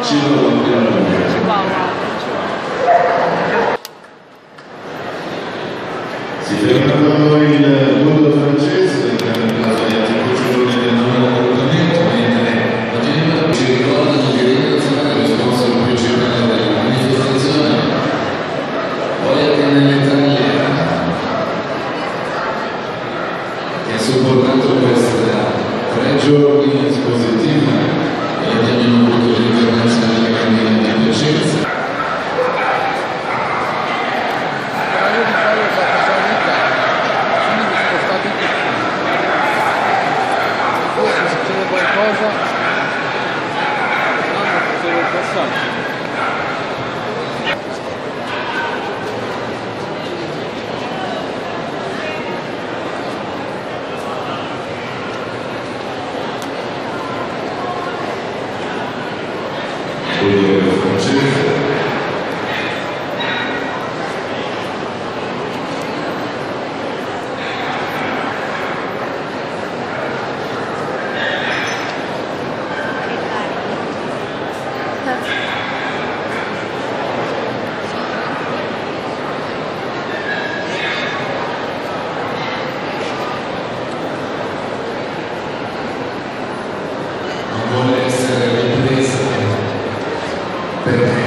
Chihuahua. Si ferma però il mondo francese del campionato di altri giorni del non allontanamento, mentre la Genova ci ricordano di ringraziare lo sponsor principale della manifestazione, Voyage nell'Italia, che ha supportato questa tre giorni espositiva e abbiamo avuto non